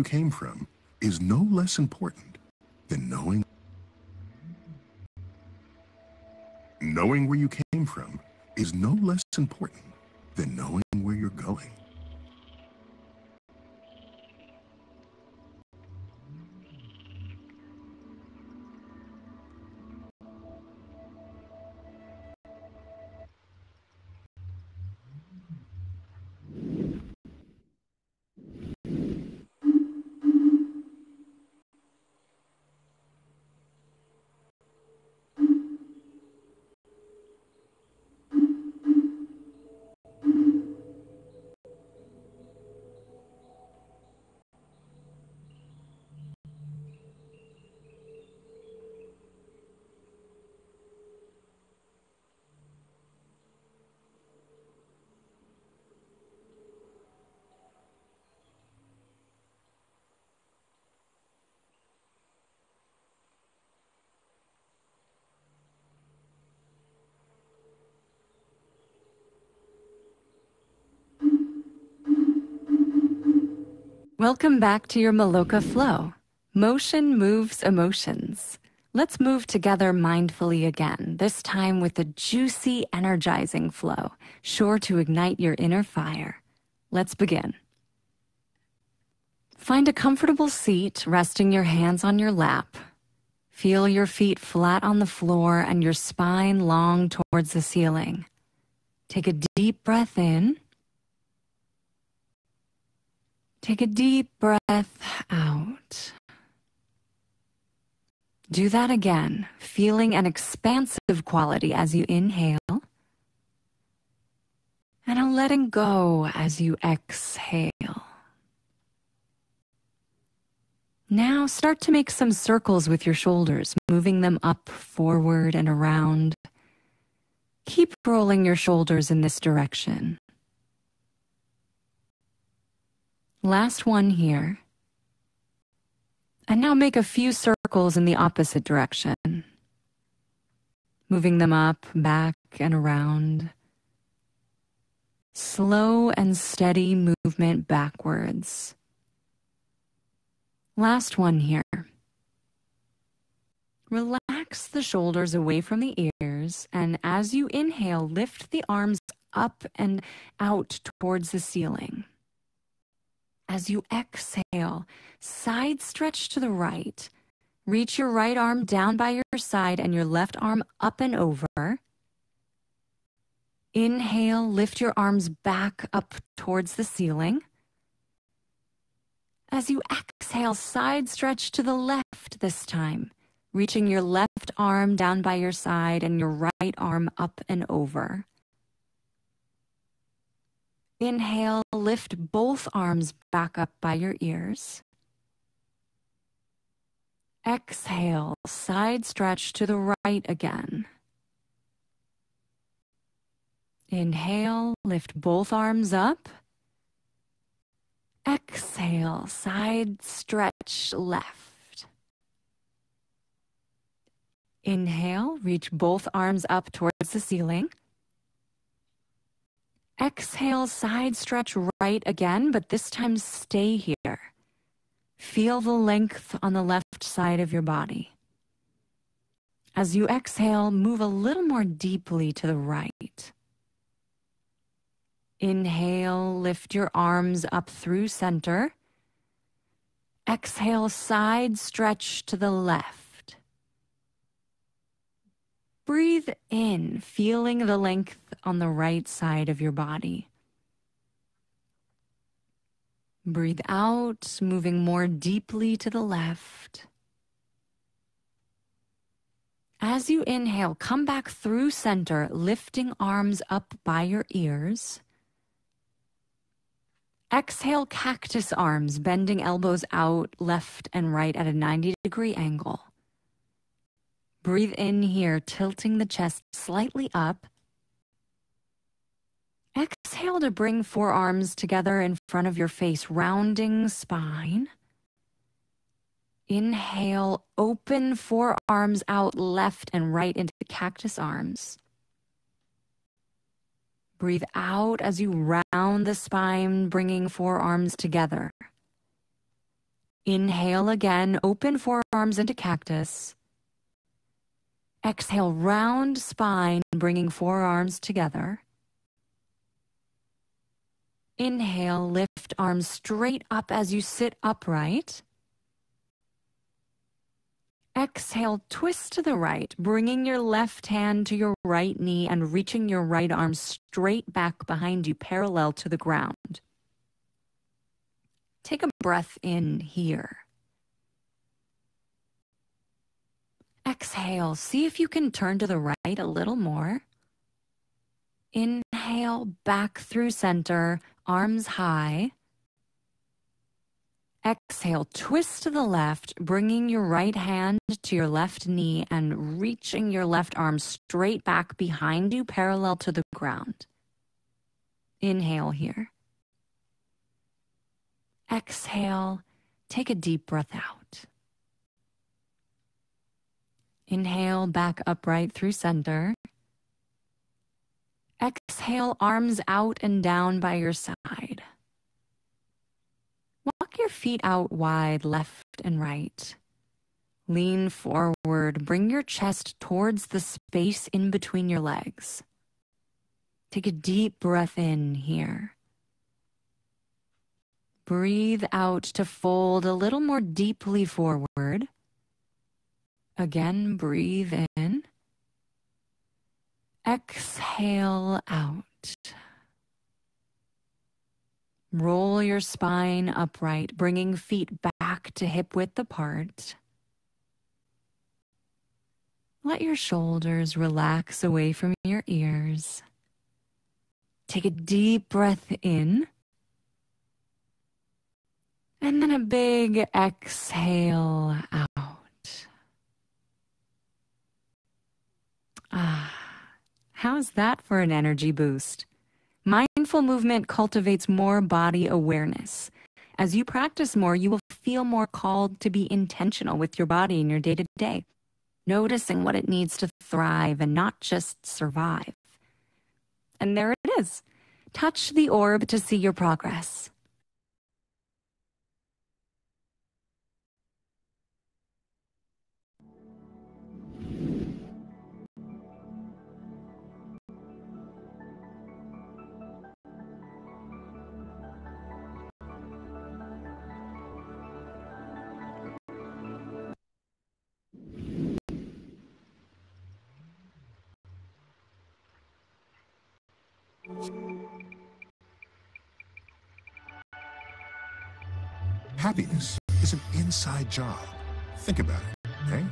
you came from is no less important than knowing knowing where you came from is no less important than knowing where you're going. Welcome back to your Maloka Flow. Motion moves emotions. Let's move together mindfully again, this time with a juicy, energizing flow, sure to ignite your inner fire. Let's begin. Find a comfortable seat, resting your hands on your lap. Feel your feet flat on the floor and your spine long towards the ceiling. Take a deep breath in Take a deep breath out. Do that again, feeling an expansive quality as you inhale and a letting go as you exhale. Now start to make some circles with your shoulders, moving them up, forward, and around. Keep rolling your shoulders in this direction. Last one here. And now make a few circles in the opposite direction. Moving them up, back, and around. Slow and steady movement backwards. Last one here. Relax the shoulders away from the ears, and as you inhale, lift the arms up and out towards the ceiling. As you exhale, side stretch to the right. Reach your right arm down by your side and your left arm up and over. Inhale, lift your arms back up towards the ceiling. As you exhale, side stretch to the left this time, reaching your left arm down by your side and your right arm up and over. Inhale, lift both arms back up by your ears. Exhale, side stretch to the right again. Inhale, lift both arms up. Exhale, side stretch left. Inhale, reach both arms up towards the ceiling. Exhale, side stretch right again, but this time stay here. Feel the length on the left side of your body. As you exhale, move a little more deeply to the right. Inhale, lift your arms up through center. Exhale, side stretch to the left. Breathe in, feeling the length on the right side of your body. Breathe out, moving more deeply to the left. As you inhale, come back through center, lifting arms up by your ears. Exhale, cactus arms, bending elbows out left and right at a 90 degree angle. Breathe in here, tilting the chest slightly up. Exhale to bring forearms together in front of your face, rounding spine. Inhale, open forearms out left and right into cactus arms. Breathe out as you round the spine, bringing forearms together. Inhale again, open forearms into cactus. Exhale, round spine, bringing forearms together. Inhale, lift arms straight up as you sit upright. Exhale, twist to the right, bringing your left hand to your right knee and reaching your right arm straight back behind you, parallel to the ground. Take a breath in here. Exhale, see if you can turn to the right a little more. Inhale, back through center, arms high. Exhale, twist to the left, bringing your right hand to your left knee and reaching your left arm straight back behind you, parallel to the ground. Inhale here. Exhale, take a deep breath out. Inhale, back upright through center. Exhale, arms out and down by your side. Walk your feet out wide, left and right. Lean forward, bring your chest towards the space in between your legs. Take a deep breath in here. Breathe out to fold a little more deeply forward. Again, breathe in. Exhale out. Roll your spine upright, bringing feet back to hip width apart. Let your shoulders relax away from your ears. Take a deep breath in. And then a big exhale out. Ah, how's that for an energy boost? Mindful movement cultivates more body awareness. As you practice more, you will feel more called to be intentional with your body in your day to day, noticing what it needs to thrive and not just survive. And there it is. Touch the orb to see your progress. Happiness is an inside job. Think about it, okay?